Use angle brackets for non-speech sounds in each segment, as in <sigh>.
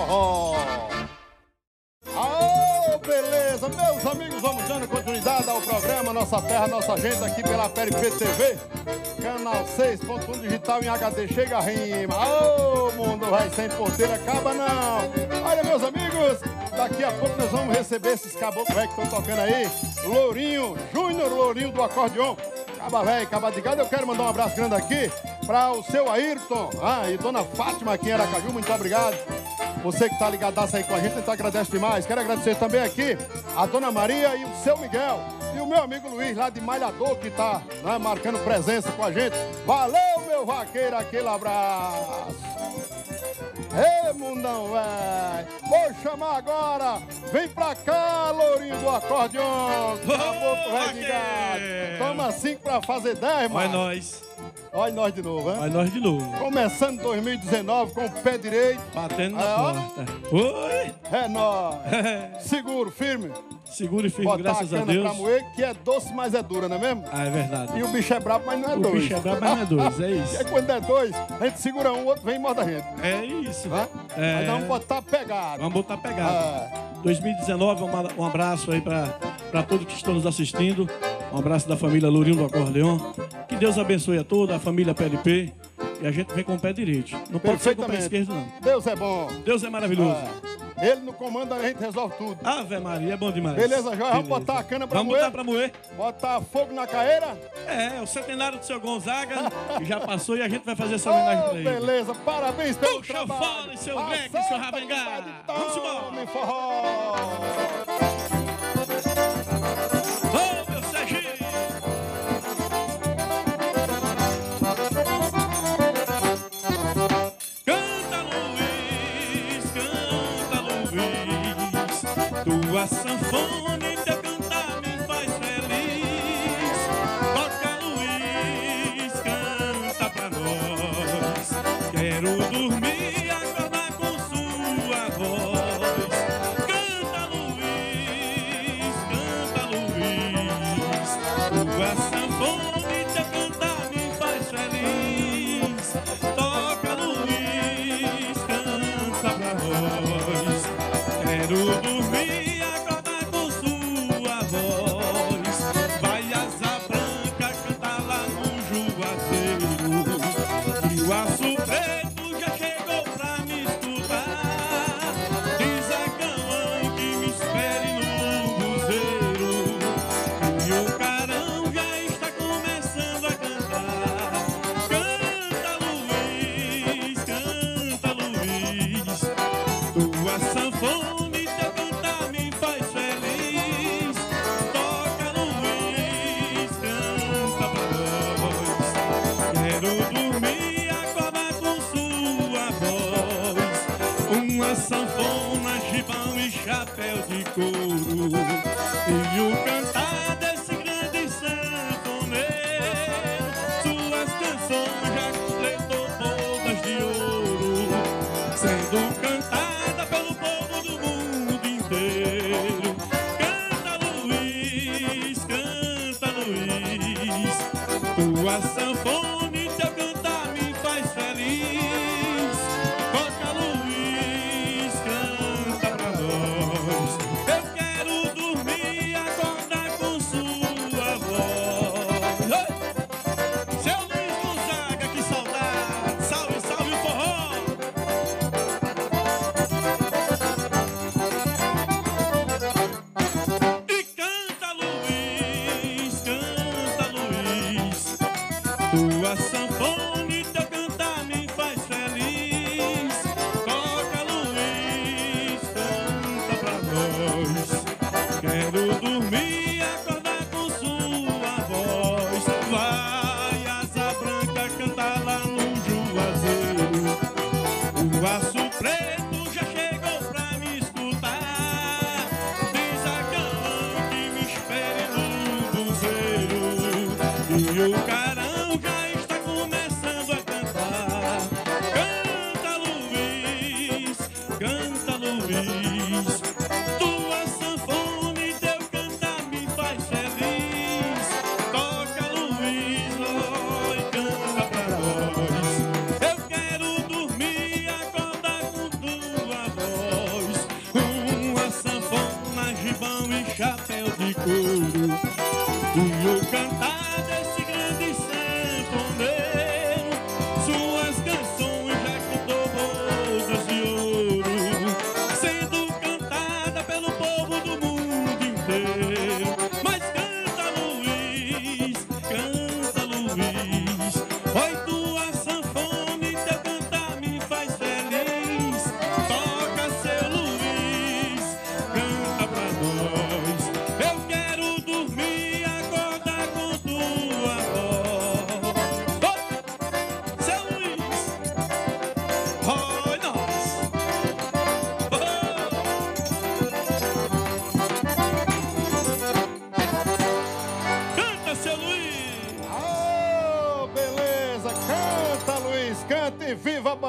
forró. Aô, beleza, meus amigos, vamos dando continuidade ao programa Nossa Terra, Nossa Gente, aqui pela PRP TV, canal 6.1 digital em HD, chega a rima. Aô, mundo vai sem porteira, acaba não. Olha, meus amigos, daqui a pouco nós vamos receber esses caboclos que estão tocando aí, Lourinho, Júnior Lourinho do acordeon. Caba velho, caba de gado, eu quero mandar um abraço grande aqui para o seu Ayrton, ah, e dona Fátima aqui em Aracaju, muito obrigado. Você que está ligadaço aí com a gente, a gente agradece demais. Quero agradecer também aqui a dona Maria e o seu Miguel. E o meu amigo Luiz, lá de Malhador, que está né, marcando presença com a gente. Valeu, meu vaqueiro, aquele abraço. Ê, mundão, velho! Vou chamar agora! Vem pra cá, lourinho do acordeon! Velho de gado! Toma cinco pra fazer dez, mano! Vai nós. Olha nós de novo, hein? Vai nós de novo. Começando 2019 com o pé direito. Batendo na É, ó. porta. Oi! É nóis! <laughs> Seguro, firme. Seguro e firme, Botar graças a a Deus. pra moer, que é doce, mas é dura, não é mesmo? Ah, é verdade. E o bicho é brabo, mas não é O dois. bicho é brabo, mas não é dois, é <laughs> isso. aí, quando é dois, a gente segura um, o outro vem e morde a gente. É isso. Né? É. Mas pode estar pegado. Vamos botar pegada. Ah, 2019, um, um abraço aí para todos que estão nos assistindo. Um abraço da família Lourinho do Acordeon. Que Deus abençoe a toda a família PLP. E a gente vem com o pé direito. Não pode ser com o pé esquerdo, não. Deus é bom. Deus é maravilhoso. Ah, ele no comando, a gente resolve tudo. Ave Maria, é bom demais. Beleza, Joia? Vamos botar a cana pra Vamos moer? botar pra moer. Botar fogo na caeira? É, o centenário do seu Gonzaga <laughs> já passou e a gente vai fazer essa homenagem Oh, pra ele. beleza, parabéns pelo Puxa trabalho. fora, seu A Greco, seu Rabengá. Vamos embora. tome, forró. Quero dormir e chapéu de couro. E o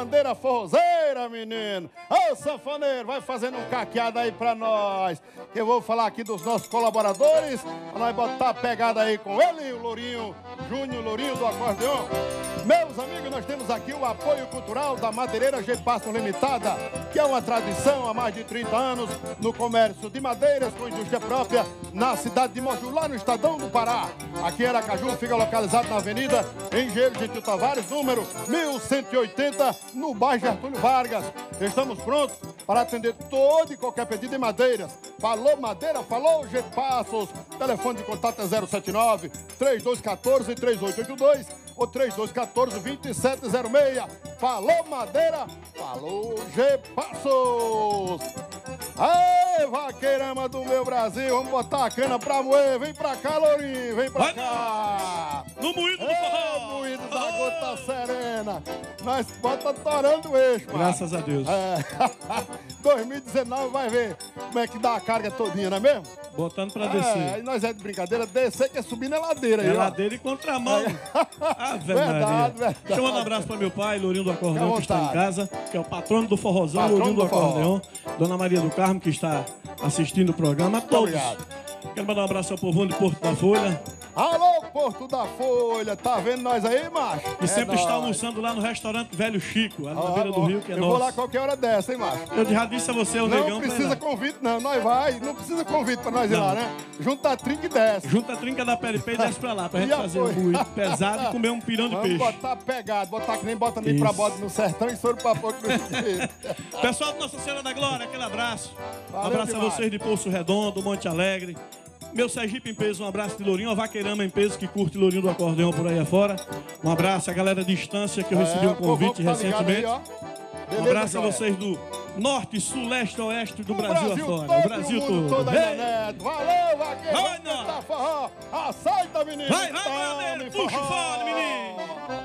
bandeira forrozeira, sanfoneiro, vai fazendo um caqueado aí pra nós. Que eu vou falar aqui dos nossos colaboradores. Pra nós botar a pegada aí com ele, o Lourinho, Júnior Lourinho do acordeão. Meus amigos, nós temos aqui o apoio cultural da Madeireira G Passo Limitada, que é uma tradição há mais de 30 anos no comércio de madeiras com indústria própria na cidade de Moju, lá no Estadão do Pará. Aqui em Aracaju fica localizado na Avenida Engenheiro Gentil Tavares, número 1180, no bairro Artúlio Vargas. Estamos prontos para atender todo e qualquer pedido em madeiras. Falou Madeira, falou G Passos. Telefone de contato é 079 3214 3882 ou 3214 2706. Falou Madeira, falou G Passos. Ei, vaqueirama do meu Brasil, vamos botar a cana pra moer. Vem pra cá, Lourinho, vem pra cá. No moído do forró. moído da gota serena. Nós bota torando o eixo, mano. Graças a Deus. É. <laughs> 2019 vai ver como é que dá a carga todinha, não é mesmo? Botando pra É, descer. e nós é de brincadeira, descer que é subir na ladeira aí, É ó. ladeira e contramão. <laughs> Ave Verdade, Maria. verdade. Deixa eu mandar um abraço para meu pai, Lourinho do Acordeão, que está em casa, que é o patrono do forrozão, Patrono Lourinho do, do. Acordeão. Dona Maria do Carmo, que está assistindo o programa. A todos. obrigado. Quero mandar um abraço ao povão de Porto da Folha, Alô, Porto da Folha, tá vendo nós aí, macho? que É sempre nóis. está almoçando lá no restaurante Velho Chico, ali na Ah, beira do rio, que é Eu vou lá nosso. qualquer hora dessa, hein, macho? Eu já disse a você, o Não negão. vai precisa lá. convite, não. Nós vai, não precisa convite pra nós ir Não. lá, né? Junta a trinca e desce. Junta a trinca da PLP e desce pra lá, pra <laughs> gente fazer foi. um pesado e comer um pirão de Vamos peixe. botar pegado, botar que nem bota nem pra bode no sertão e soro pra pouco no <laughs> Pessoal do Nossa Senhora da Glória, aquele abraço. Um Valeu abraço demais. a vocês de Poço Redondo, Monte Alegre. Meu Sergipe em peso, um abraço de Lourinho, a Vaqueirama em peso, que curte Lourinho do acordeão por aí afora. Um abraço a galera de distância, que eu recebi um É, o povão convite tá recentemente. aí, ó. um Beleza, abraço a joia? vocês do norte, sul, leste, oeste do O Brasil, afora. o Brasil o mundo todo. todo! Neto. Valeu, vaqueiro. Vai, forró. Aceita, menino. Vai, vai, Tome puxa o fole, menino.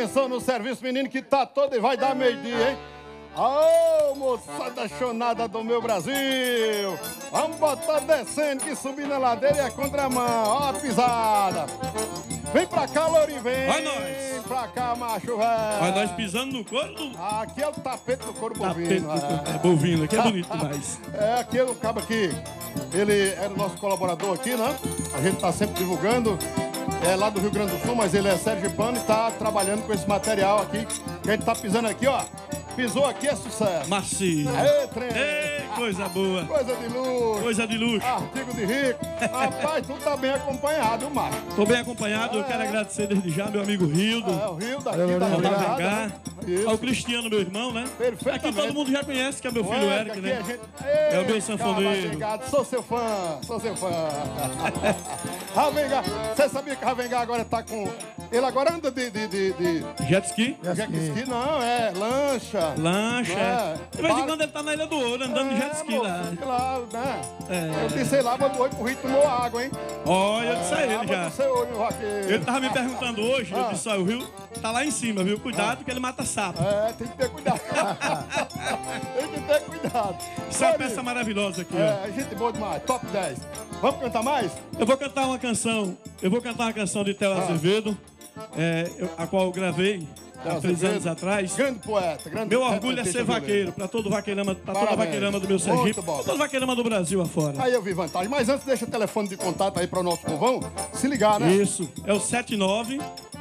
Atenção no serviço menino que tá todo e vai dar meio-dia, hein? Ô, moçada chonada do meu Brasil! Vamos botar descendo que subir na ladeira é contramão. Ó a pisada. Vem pra cá, Lourinho, vem. Vai nós. Vem pra cá, macho velho. Vai nós pisando no couro do Aqui é o tapete do couro tapete bovino. do couro. é. É, bovino, aqui é bonito <laughs> demais. É aquele cabo aqui, ele era o nosso colaborador aqui, né? A gente tá sempre divulgando. É lá do Rio Grande do Sul, mas ele é sergipano e tá trabalhando com esse material aqui. Que a gente tá pisando aqui, ó. Pisou aqui é sucesso. Macio. Aê, trem! Ei, coisa boa. Coisa de luxo, Coisa de luxo. artigo de rico. Rapaz, tu tá bem acompanhado, viu, macho? Tô bem acompanhado, eu quero agradecer desde já meu amigo Rildo, É, o daqui, Valeu, da ao Isso. Cristiano, meu irmão, né? Perfeitamente. Aqui todo mundo já conhece que é meu filho Ué, Eric, aqui né? gente- É o meu Ei, sanfoneiro. chegado. Sou seu fã, sou seu fã. <laughs> Ravengar, você sabia que Ravengar agora tá com. Ele agora anda de. de, de, de... Jet ski, Jet ski, não, é lancha. lancha. É. De vez em quando ele tá na Ilha do Ouro, andando de jet ski moço, lá. sei lá, né? É. Eu disse lá, mas oi pro Rio tomou água, hein? Olha, eu disse a ele já. seu olho. Ele tava me perguntando hoje, eu Ah. disse, ó, o rio tá lá em cima, viu? Cuidado que ele mata sapo. É, tem que ter cuidado. <laughs> ter cuidado. É uma Lourinho, peça maravilhosa aqui, ó. É, gente boa demais, top 10. Vamos cantar mais? Eu vou cantar uma canção, eu vou cantar uma canção de Théo Ah. Azevedo, é, eu- a qual eu gravei há três Azevedo. anos atrás. Grande poeta, grande Meu orgulho é ser vaqueiro, pra todo vaqueirama, pra toda vaqueirama do meu Sergipe, pra toda vaqueirama do Brasil afora. Aí eu vi vantagem. Mas antes, deixa o telefone de contato aí para o nosso povão se ligar, né? Isso, é o 79,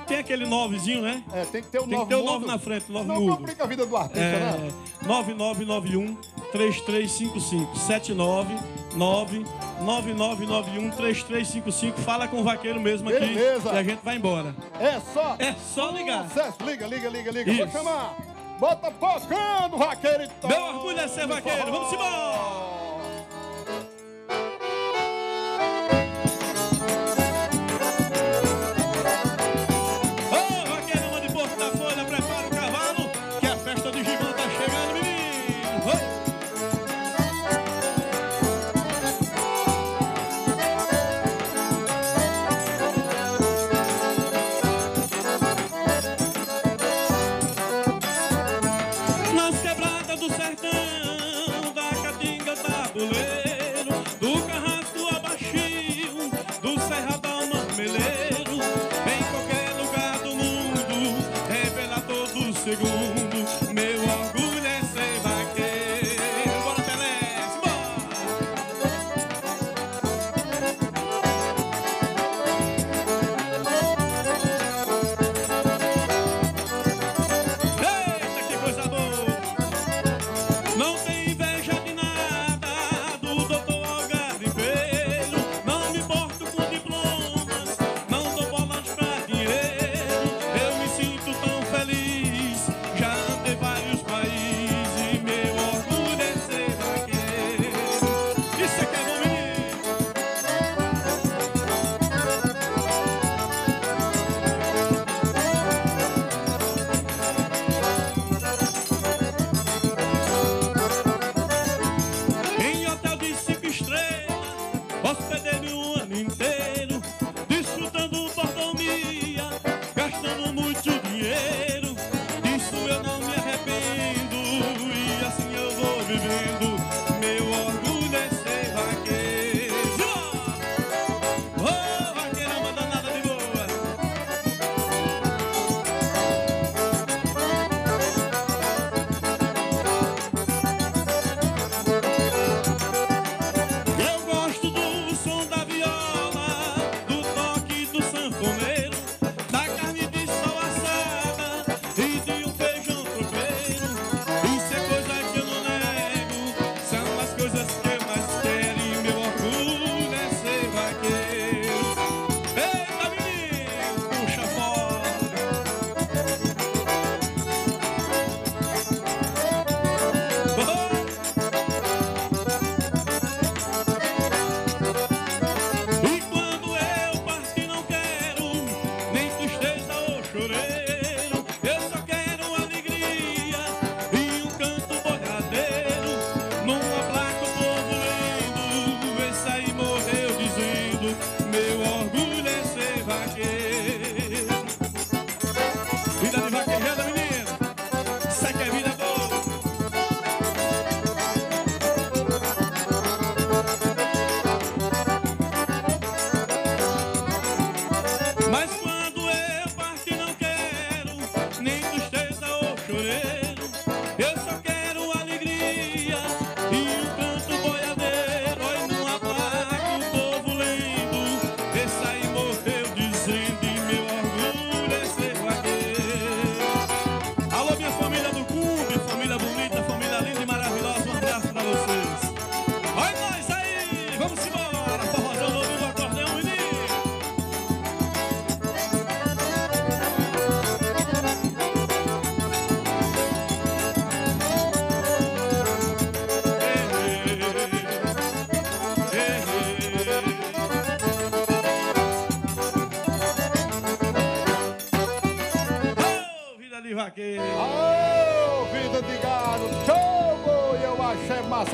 tem aquele 9zinho, né? É, tem que ter o Tem que 9 ter o 9 na frente, 9 Não mudo. complica a vida do artista, né? É, 9991 3355 799 9991 3355 Fala com o vaqueiro mesmo aqui Beleza. e a gente vai embora. É só. É só ligar. Sucesso. Liga, liga, liga, liga. Isso. Vou chamar. Bota tocando, vaqueiro. Então. Meu orgulho é ser vaqueiro. Vamos embora.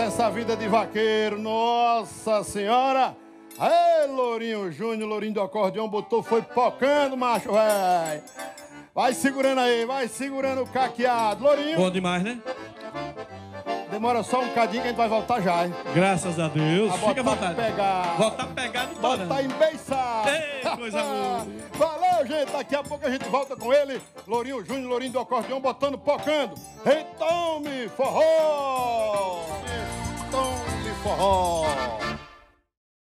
Essa vida de vaqueiro, nossa senhora! Ei, Lourinho Júnior, Lourinho do acordeão, botou, foi pocando, macho, véi! Vai segurando aí, vai segurando o caqueado. Lourinho, Bom demais, né? Demora só um cadinho que a gente vai voltar já, hein? Graças a Deus. A Fica à vontade. pegar. Voltar pegado toda. Bota embeiçado. Ei, coisa <laughs> boa. Valeu, gente. Daqui a pouco a gente volta com ele. Lourinho Júnior, Lourinho do acordeão, botando, pocando. Então me forró. Então me forró.